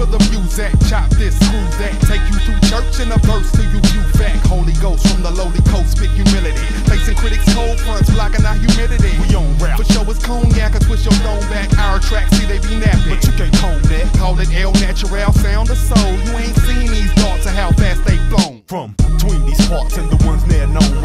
for the music. Chop this, screw that. Take you through church in a verse till you view back. Holy Ghost from the lowly coast, spit humility. Facing critics, cold fronts, blocking our humidity. We on rap. For show sure it's yeah, cause twist your dome back. Our tracks, see they be napping. But you can't comb that. Call it L Natural, sound of soul. You ain't seen these thoughts or how fast they flown. From between these parts and the ones near known.